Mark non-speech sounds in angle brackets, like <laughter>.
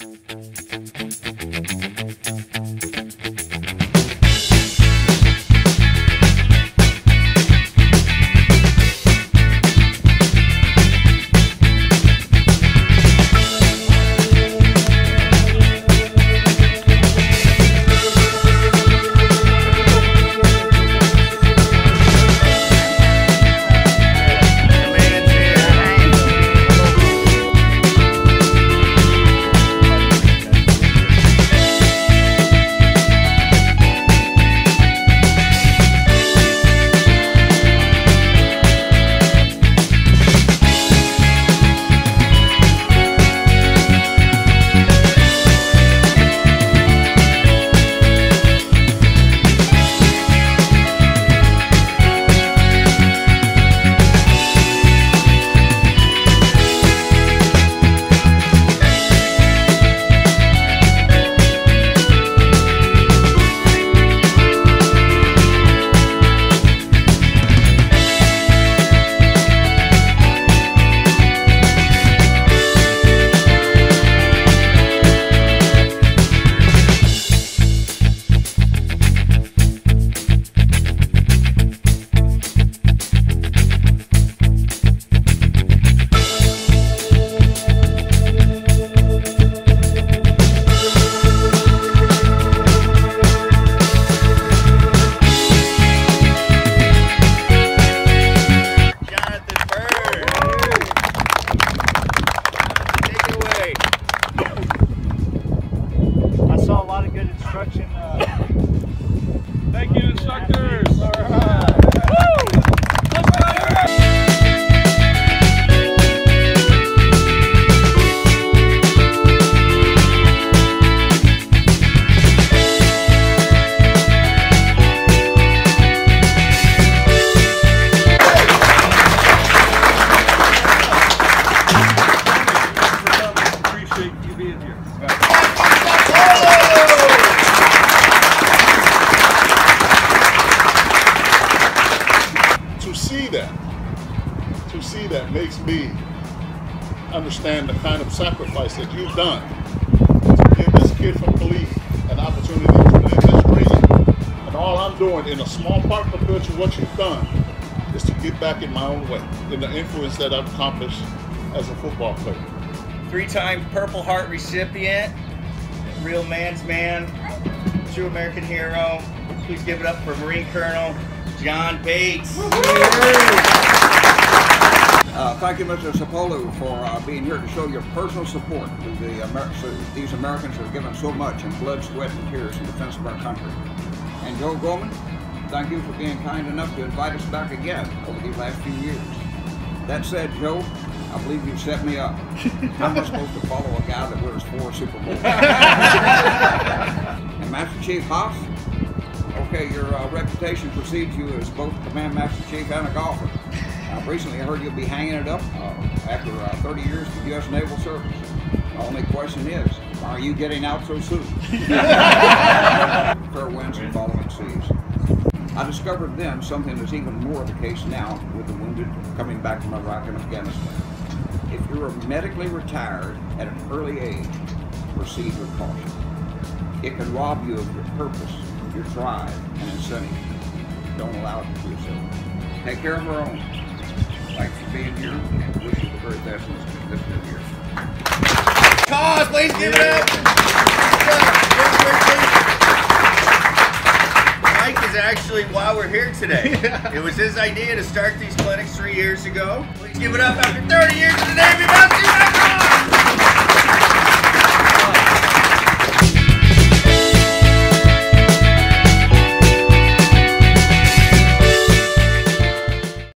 Jonathan that makes me understand the kind of sacrifice that you've done to give this kid from Kalihi an opportunity to live his dream. And all I'm doing in a small part compared to what you've done is to get back in my own way, in the influence that I've accomplished as a football player. Three-time Purple Heart recipient, real man's man, true American hero. Please give it up for Marine Colonel John Bates. Uh, thank you, Mr. Sapolu, for uh, being here to show your personal support to the Amer- so these Americans who have given so much in blood, sweat, and tears in defense of our country. And Joe Grohman, thank you for being kind enough to invite us back again over these last few years. That said, Joe, I believe you set me up. <laughs> I'm not supposed to follow a guy that wears four Super Bowls. <laughs> and Master Chief Haas, okay, your uh, reputation precedes you as both a command master chief and a golfer. I've recently heard you'll be hanging it up uh, after uh, 30 years of U.S. Naval service. The only question is, are you getting out so soon? <laughs> Fair winds and following seas. I discovered then something that's even more the case now with the wounded coming back from Iraq and Afghanistan. If you're medically retired at an early age, proceed with caution. It can rob you of your purpose, your drive, and incentive. Don't allow it to do so. Take care of your own. Thanks for being here, and wish you the very best this, this new year. Cause, please give it up. Mike is actually why we're here today. It was his idea to start these clinics three years ago. Please give it up after 30 years in the Navy. Michael!